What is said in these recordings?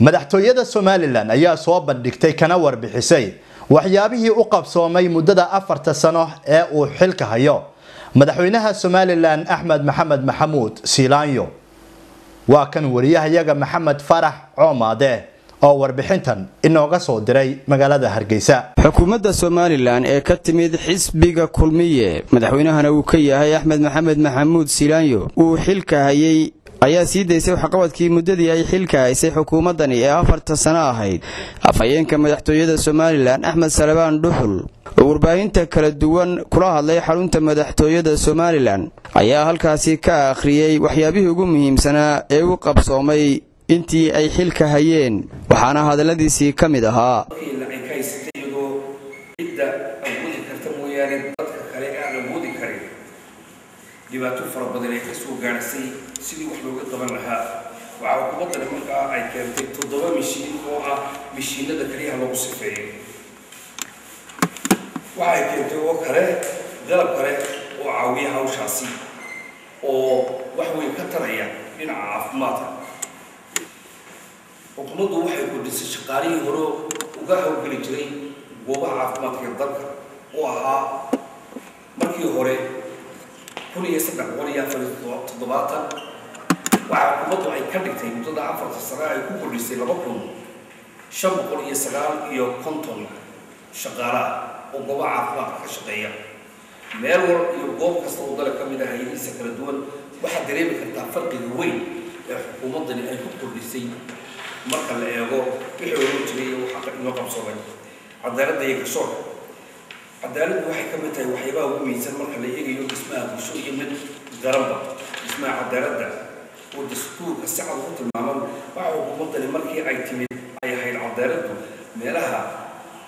madaxtooyada somalilan ayaa soo bandhigtay kana warbixisay. Waxyaabihii u qabsoomay muddada afarta sano ee uu xilka hayo. Madaxweynaha somalilan axmed maxamed maxamuud siilaanyo waa kan wariyahayaga maxamed farax coomaade oo warbixintan inooga soo diray magaalada hargeysa. Xukuumadda somalilan ee ka timid xisbiga kulmiye madaxweynahana uu ka yahay axmed maxamed maxamuud siilaanyo uu xilka hayay ayaa sii daysay waxqabadkii muddadii ay xilka haysay xukuumaddani ee afarta sano ahayd. Afhayeenka madaxtooyada somalilan axmed salabaan dhuxul oo warbaahinta kala duwan kula hadlay xarunta madaxtooyada somalilan ayaa halkaasi ka akhriyey waxyaabihii ugu muhiimsanaa ee u qabsoomay intii ay xilka hayeen waxaana hadalladiisii ka mid ahaa dhibaato fara badan ay ka soo gaadhsay sidii wax looga qaban lahaa. Waxaa xukuumaddani markaa ay keentay toddoba mishiin oo ah mishiinada keliyaha lagu sifeeyo waxa ay keentay oo kale qalab kale oo caawiya hawshaasi oo wax weyn ka taraya dhinaca caafimaadka. Xukuumaddu waxay kordhisay shaqaalihii hore uga hawlgeli jiray goobaha caafimaadka ee dalka oo ahaa markii hore kun iyo saddex boqol iyo afar toddobaatan. Waxaa xukuumaddu ay ka dhigtay muddada afarta sano ay ku kordhisay laba kun shan boqol iyo sagaal iyo konton shaqaalaha oo goobaha caafimaadka ka shaqeeya. Meel war iyo goob kasta oo dale ka mid ah hayadiisa kala duwan waxaad dareemi kartaa farqiga weyn ee xukuumaddani ay ku kordhisay marka la eego wixii oran jiray iyo waxa inoo qabsoomay cadaaladda iyo garsoorka cadaaladdu waxay ka mid tahay waxyaabaha ugu muhiimsan marka la eegayo dhismaha bulsho iyo mid garanba dhismaha cadaaladda oo dastuurka si cad ugu tilmaaman waxa xukuumaddani markii ay timid ay ahayd cadaaladdu meelaha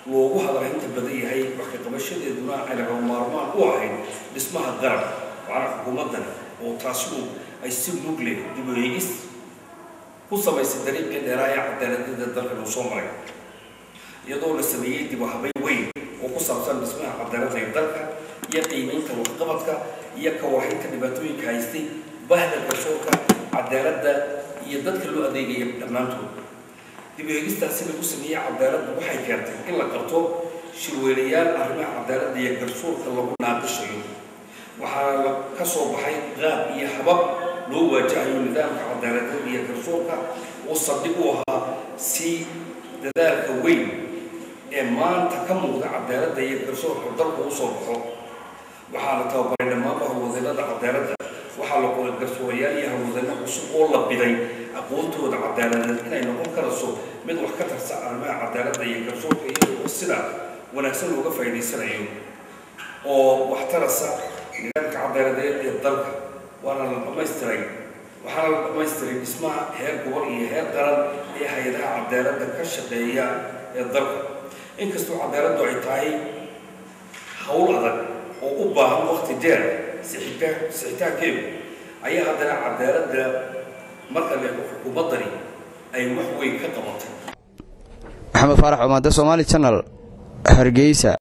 loogu hadala inta badan yahay waxka qabashadeeduna ay laga maarmaan u ahayd dhismaha garab waana xukuumaddani oo taasigu ay si mugle dib u eegis ku samaysay dariiqii dheeraa ee cadaaladada dalkan uu soo maray iyadoo la sameeyey dib u habayn weyn oo ku saabsan dhismaha cadaaladda ee dalka iyo qiimeynta waxqabadka iyo ka warhaynta dhibaatooyinka haystay bahda garsoorka cadaaladda iyo dadka loo adeegaya dhammaantood. Dib eegistaasi lagu sameeyey cadaaladda waxay keentay in la qabto shirweynayaal arrimaha cadaaladda iyo garsoorka lagu naaqishayo. Waxaa ka soo baxay qaab iyo habab loo waajahayo nidaamka cadaaladda iyo garsoorka oo saldhig u ahaa si dadaalka weyn ee maanta ka muuqda cadaaladda iyo garsoorka dalku u soo baxo. Waxaa la tababaray dhammaanba hawlwadeennada cadaaladda. Waxaa la qoray garsoorayaal iyo hawlwadeenno cusub oo la biday aqoontooda cadaaladeed inay noqon karayso mid wax ka tarsa arrimaha cadaaladda iyo garsoorka iyadoo sida wanaagsan looga faa'iidaysanayo oo wax tarasa nidaamka cadaaladeed ee dalka. Waana la dhammaystiray waxaana la dhammaystiray dhismaha heer gobol iyo heer qaran ee hay'adaha cadaaladda ka shaqeeya ee dalka inkastoo cadaaladdu ay tahay hawl adag oo u baahan waqti dheer sixitaankeedu ayaa haddana cadaaladda marka leego xukuumaddani ay wax weyn ka qabatay maxamed faarax cumaade somaali janal hargeysa